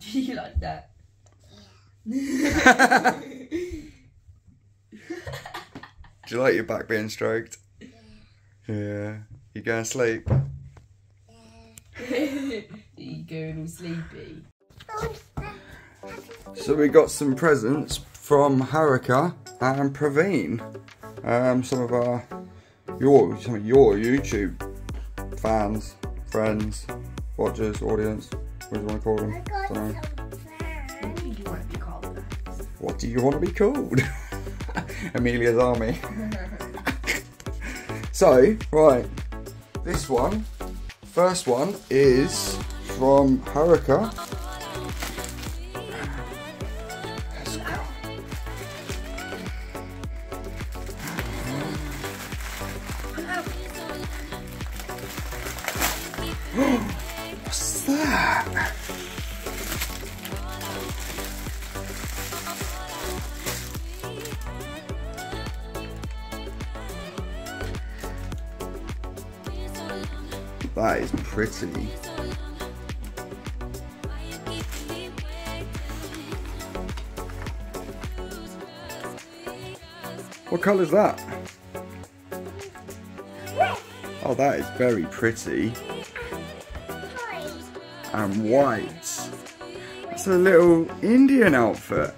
Do you like that? Do you like your back being stroked? Yeah. You going to sleep? Yeah. you going all sleepy? So we got some presents from Harika and Praveen. Um, some of our your some of your YouTube fans, friends, watchers, audience, what do you want to call them? Dunno. What do you want to be called? What do you want to be called? Emilia's Army. so, right, this one, first one is from Harika. That is pretty. What colour is that? Oh, that is very pretty. And white. It's a little Indian outfit.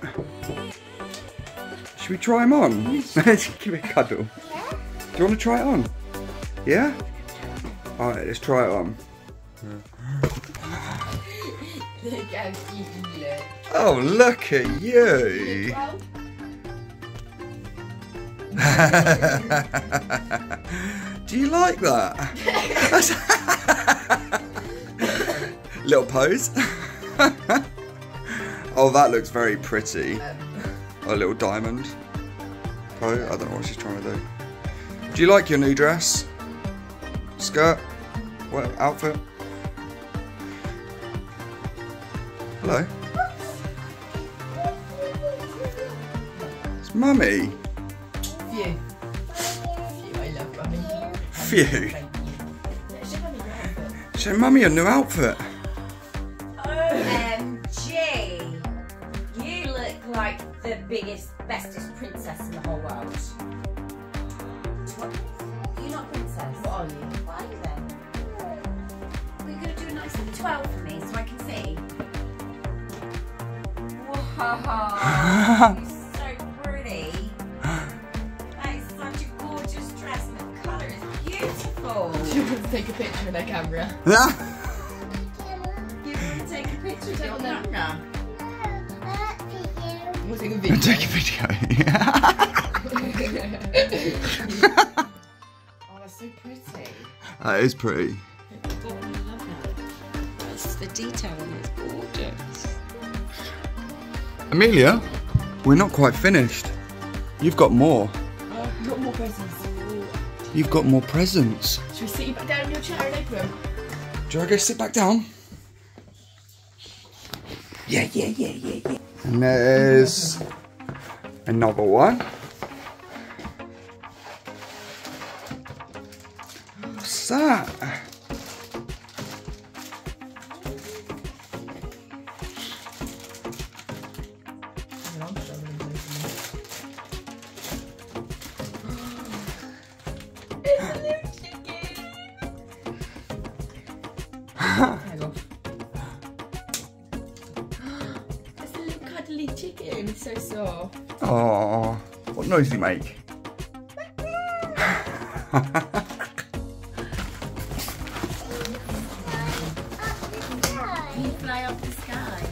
Should we try him on? Let's give it a cuddle. Do you want to try it on? Yeah? Alright, let's try it on. Look how you look. Oh, look at you! Do you like that? Little pose. oh, that looks very pretty. Um. A little diamond. Pose. I don't know what she's trying to do. Do you like your new dress? Skirt? What outfit? Hello. It's mummy. Phew. Phew, I love mummy. Phew. Thank you. Show mummy your outfit. Show mummy your new outfit. Um, OMG! You look like the biggest, bestest princess in the whole world. Wow! You're so pretty. That is such a gorgeous dress and the colour is beautiful. She wants to take a picture in her camera. You want to take a picture of your camera? We'll take a video. Take a video. Oh, that's so pretty. that is pretty. Oh, I love that. That's the detail on it's gorgeous. Emilia, we're not quite finished. You've got more. We've got more presents. You've got more presents. Should we sit you back down in your chair and open them? Do I go sit back down? Yeah, yeah, yeah, yeah, yeah. And there's another one. What's that? Little chicken. It's so soft. Oh, what noise do you make? You fly up the sky.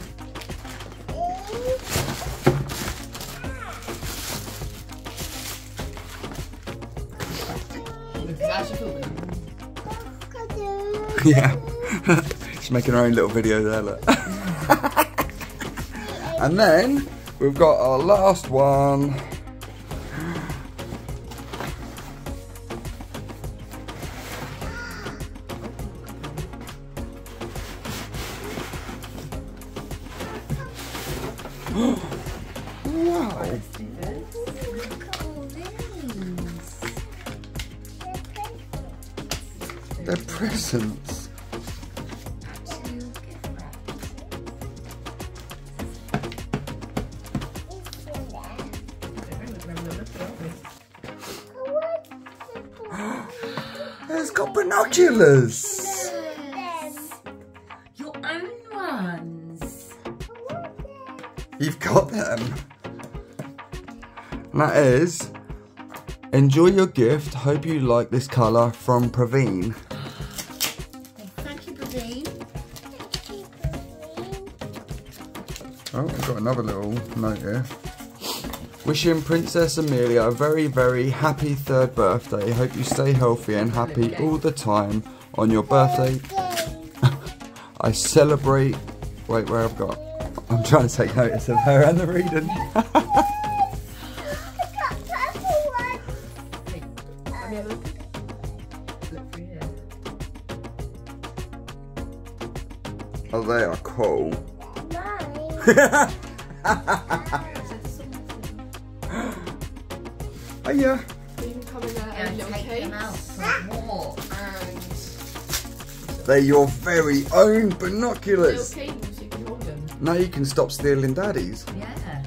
Look, it's actually filming. yeah. She's making her own little video there, look. and then we've got our last one. wow. They're presents. Binoculars. Your own ones. You've got them. And that is, enjoy your gift. Hope you like this colour from Praveen. Thank you, Praveen. Oh, we've got another little note here. Wishing Princess Emilia a very, very happy third birthday. Hope you stay healthy and happy all the time on your birthday. I celebrate. Wait, where I've got. I'm trying to take notice of her and the reading. Let me have a look. Look through here. oh, they are cool. yeah. They even come in a And take them out for a walk. And They're your very own little binoculars. cables you can hold them. Now you can stop stealing daddies. Yeah.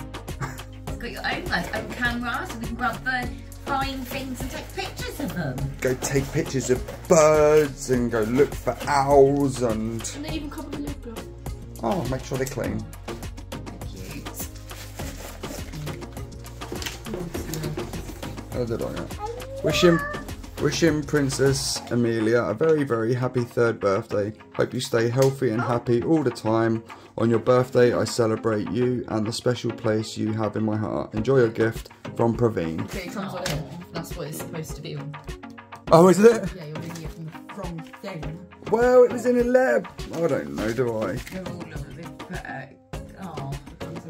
Got your own ones, own camera, so we can go out for find things and take pictures of them. Go take pictures of birds and go look for owls and And they even come with a lip oh, make sure they're clean. Oh, did I? Yeah. Wishing, wishing Princess Emilia a very, very happy third birthday. Hope you stay healthy and happy all the time. On your birthday, I celebrate you and the special place you have in my heart. Enjoy your gift from Praveen. Okay, it comes on it. That's what it's supposed to be on. Oh, is it? Yeah, you're reading it from the wrong thing. Well, it was in a lab. I don't know, do I? They're all bit pretty. Uh, oh, the these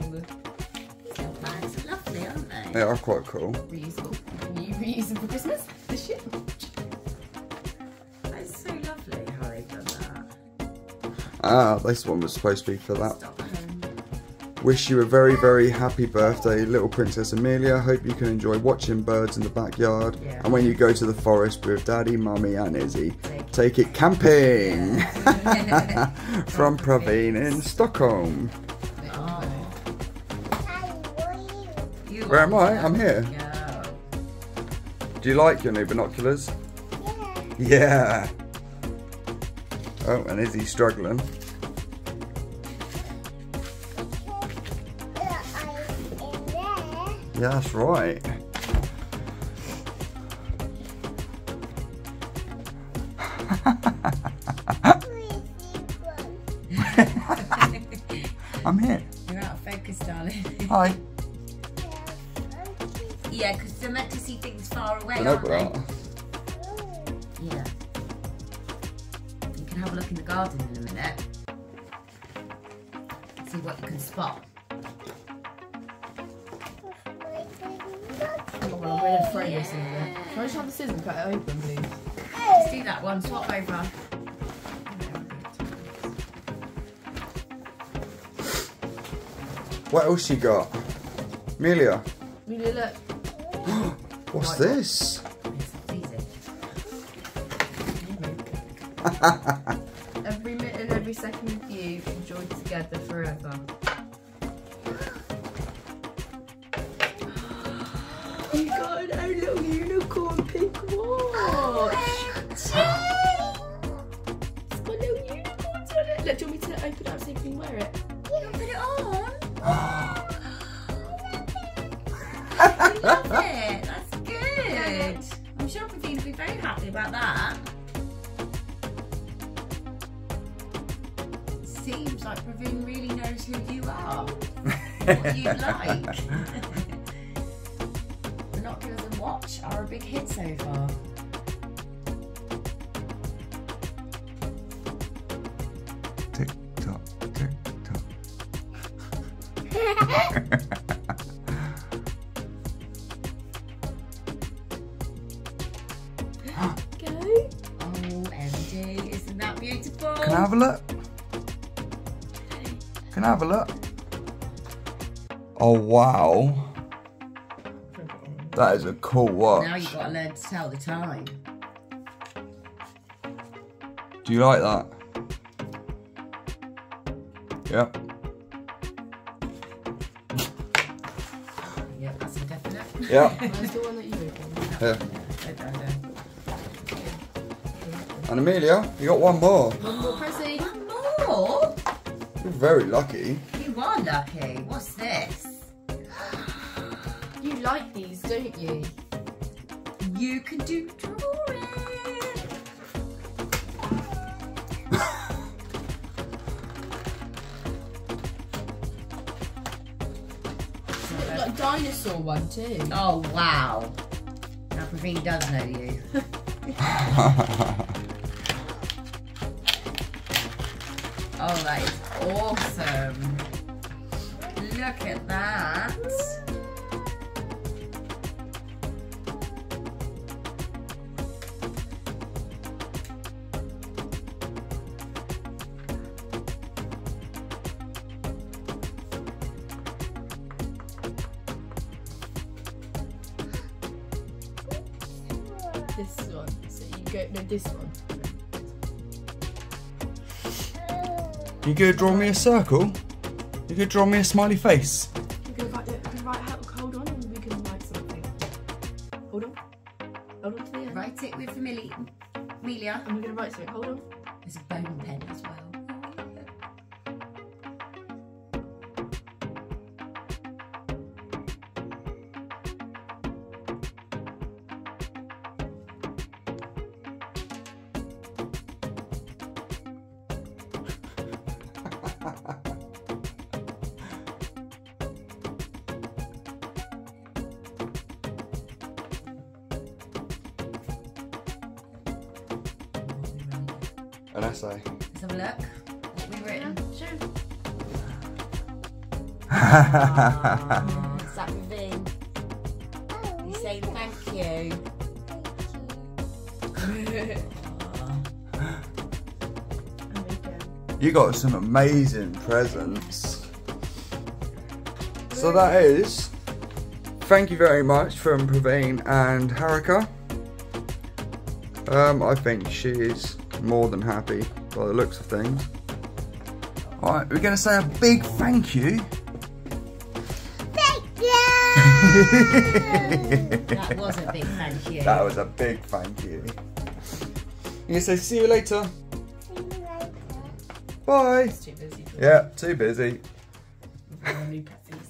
little bags are lovely, aren't they? They are quite cool. reusable. Can you reuse them for Christmas? This year? That's so lovely how they've done that. Ah, this one was supposed to be for that. Wish you a very, very happy birthday, little Princess Emilia. Hope you can enjoy watching birds in the backyard. Yeah. And when you go to the forest with Daddy, Mummy, and Izzy, take it camping from Praveen in Stockholm. Oh. Where am I? I'm here. Go. Do you like your new binoculars? Yeah. Oh, and is he struggling. Yeah, that's right. I'm here. You're out of focus, darling. Hi. Yeah, because they're meant to see things far away, I aren't they? Yeah. You can have a look in the garden in a minute. See what you can spot. Oh, well, I'm going to throw this in there. Can I just have the scissors and cut it open, please? Let's do that one. Swap over. What else you got? Emilia, Really look. what's Right. this? Every minute and every second with you, enjoy together forever. You got a little unicorn pink watch. It's got little unicorns on it. Look, do you want me to open it up so you can wear it? You put it on. I love it. About that. Seems like Praveen really knows who you are. what you like. Binoculars and watch are a big hit so far. Beautiful? Can I have a look? Can I have a look? Oh wow. That is a cool watch. Now you've got to learn to tell the time. Do you like that? Yep. Yeah, that's indefinite. Yep. Where's And Emilia, you got one more. One more Prezi. More? You're very lucky. You are lucky. What's this? You like these, don't you? You can do drawing. Like dinosaur one too. Oh wow. Now Praveen does know you. Oh, that is awesome. Look at that. This one. So you go no this one. You could draw me a circle. You could draw me a smiley face. You can write, you can write help, hold on and we can write something. Hold on. Hold on to the end. Write it with Emilia. Emilia. And we're gonna write something. Hold on. An essay. Let's have a look. What we written? Sure. Oh, Is that Ravine? you say thank you. And You got some amazing presents. So that is, thank you very much from Praveen and Harika. Um, I think she is more than happy by the looks of things. Alright, we're going to say a big thank you. Thank you! that was a big thank you. That was a big thank you. You say see you later. Bye. It's too busy Yeah, too busy. a new Prezi.